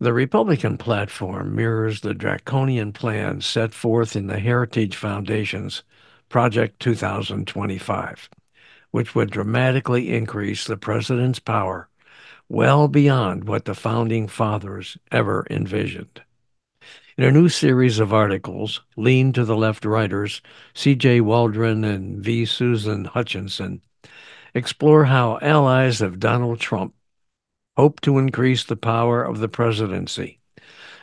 The Republican platform mirrors the draconian plans set forth in the Heritage Foundation's Project 2025, which would dramatically increase the president's power well beyond what the founding fathers ever envisioned. In a new series of articles, Lean to the Left writers C.J. Waldron and V. Susan Hutchinson explore how allies of Donald Trump hope to increase the power of the presidency,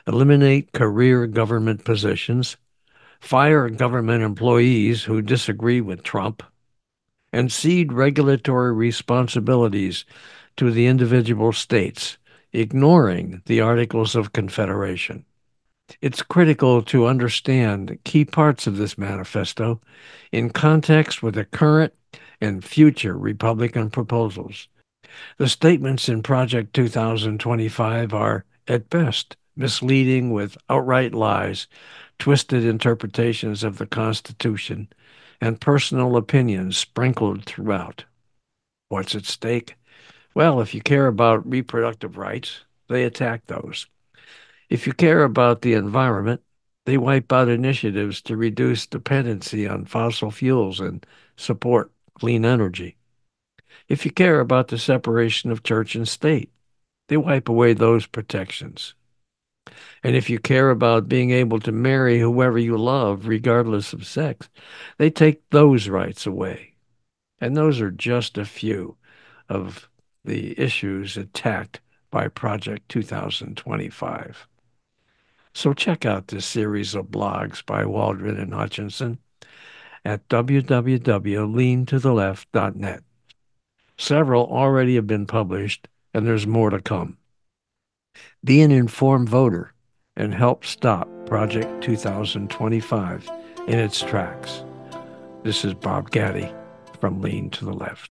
eliminate career government positions, fire government employees who disagree with Trump, and cede regulatory responsibilities to the individual states, ignoring the Articles of Confederation. It's critical to understand key parts of this manifesto in context with the current and future Republican proposals the statements in Project 2025 are, at best, misleading with outright lies, twisted interpretations of the Constitution, and personal opinions sprinkled throughout. What's at stake? Well, if you care about reproductive rights, they attack those. If you care about the environment, they wipe out initiatives to reduce dependency on fossil fuels and support clean energy. If you care about the separation of church and state, they wipe away those protections. And if you care about being able to marry whoever you love, regardless of sex, they take those rights away. And those are just a few of the issues attacked by Project 2025. So check out this series of blogs by Waldron and Hutchinson at www.leantotheleft.net. Several already have been published, and there's more to come. Be an informed voter and help stop Project 2025 in its tracks. This is Bob Gatty from Lean to the Left.